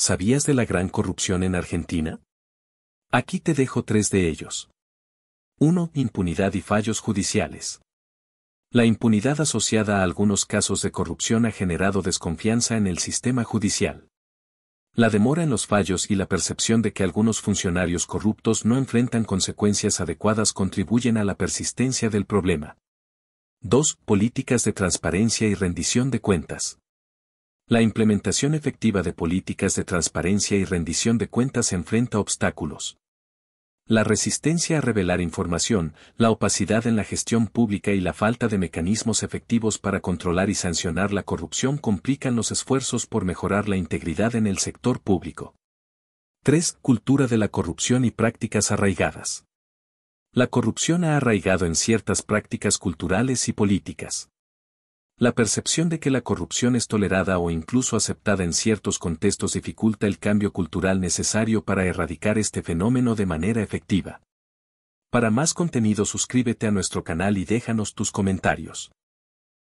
¿sabías de la gran corrupción en Argentina? Aquí te dejo tres de ellos. 1. Impunidad y fallos judiciales. La impunidad asociada a algunos casos de corrupción ha generado desconfianza en el sistema judicial. La demora en los fallos y la percepción de que algunos funcionarios corruptos no enfrentan consecuencias adecuadas contribuyen a la persistencia del problema. 2. Políticas de transparencia y rendición de cuentas. La implementación efectiva de políticas de transparencia y rendición de cuentas enfrenta obstáculos. La resistencia a revelar información, la opacidad en la gestión pública y la falta de mecanismos efectivos para controlar y sancionar la corrupción complican los esfuerzos por mejorar la integridad en el sector público. 3. Cultura de la corrupción y prácticas arraigadas. La corrupción ha arraigado en ciertas prácticas culturales y políticas. La percepción de que la corrupción es tolerada o incluso aceptada en ciertos contextos dificulta el cambio cultural necesario para erradicar este fenómeno de manera efectiva. Para más contenido suscríbete a nuestro canal y déjanos tus comentarios.